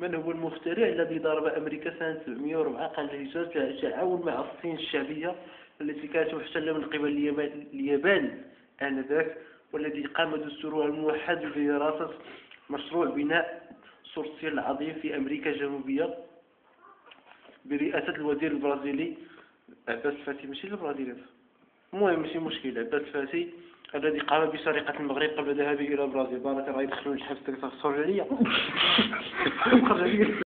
من هو المخترع الذي ضرب أمريكا سنة 704 قبل الهجرة تعاون مع الصين الشعبية التي كانت محتلة من قبل اليابان, آنذاك والذي قام دستورها الموحد بدراسة مشروع بناء سور العظيم في أمريكا الجنوبية برئاسة الوزير البرازيلي عباس فاتي ماشي البرازيلي المهم ماشي مشكل. عباس فاتي الذي قام بسرقة المغرب قبل ذهابه إلى البرازيل. بارك الله يدخلون الحبس تقصر عليا Thank you.